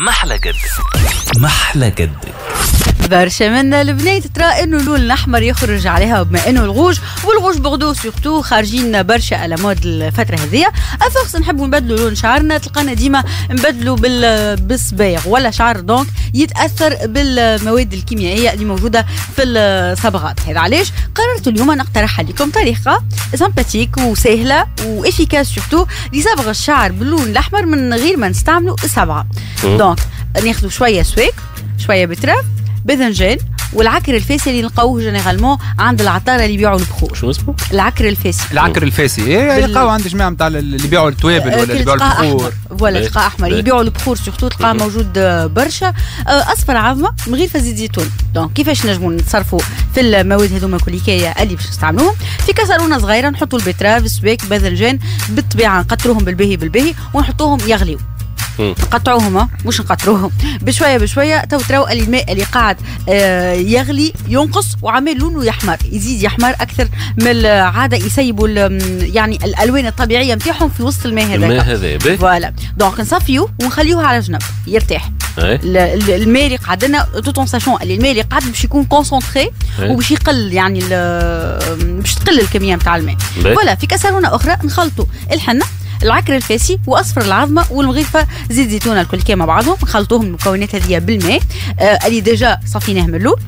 محلى قد محلى قد برشا منا البنات ترى إنه اللون الأحمر يخرج عليها بما إنه ال rouge وال rouge bordeaux surtout خارجين برشا à la mode الفترة هذيا افرس نحبوا نبدلوا لون شعرنا تلقانا ديما نبدلوا بال بالصبايغ ولا شعر donc يتأثر بالمواد الكيميائية اللي موجودة في الصبغات. هذا علاش؟ قررت اليوم نقترح عليكم طريقة sympathique وسهله و efficace surtout لصبغ الشعر باللون الأحمر من غير ما نستعملوا الصبغة. donc ناخذوا شوية سويك شوية betterave باذنجان والعكر الفاسي اللي نلقاوه généralement عند العطارة اللي يبيعوا البخور. شو اسمه؟ العكر الفاسي. العكر الفاسي. إيه بال- يلقاو عند جماعة نتاع اللي يبيعوا التوابل ولا اللي يبيعوا البخور. ولا باهي. تلقاه أحمر. باهي. يبيعوا البخور surtout تلقاه مهم. موجود آه، برشا. آه، أصفر عظمه من غير فزيت زيتون. donc كيفاش نجموا نتصرفوا في المواد هذوما كليكيه اللي باش نستعملوهم؟ في كسرونه صغيرة نحطوا ال betterave السباك باذنجان بالطبيعة نقطروهم بالباهي بالباهي ونحطوهم يغليو. مم. نقطعوهم ها، مش نقطروهم بشوية بشوية تو تراو الماء اللي قاعد آه، يغلي ينقص وعمال لونه يحمر يزيد يحمر أكثر من العادة يسيبوا يعني الألوان الطبيعية نتاعهم في وسط الماء الماء هذاك هذا voilà. donc نصفيو ونخليوه على جنب يرتاح. الماء اللي قعد لنا tout sachant اللي الماء اللي قعد باش يكون concentré. وباش يقل يعني باش تقل الكمية نتاع الماء. voilà. في كسرونة أخرى نخلطوا الحنة العكر الفاسي وأصفر العظمة والمغرفه زيت زيتون الكل كي مع بعضهم نخلطوهم المكونات هذه بالماء. آه اللي déjà صفيناه من الأول.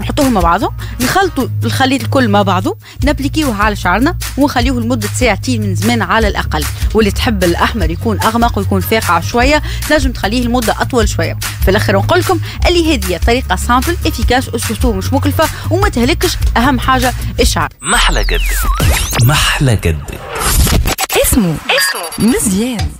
نحطوهم مع بعضهم نخلطوا الخليط الكل مع بعضه نابليكيوه على شعرنا ونخليوه لمدة ساعتين من زمان على الأقل. واللي تحب الأحمر يكون أغمق ويكون فاقع شوية تنجم تخليه لمدة أطول شوية. في الآخر نقول لكم اللي هذه طريقة simple efficace و surtout مش مكلفة وما تهلكش أهم حاجة الشعر. محلى قد. محلى قد. اسمه اسمه مزيان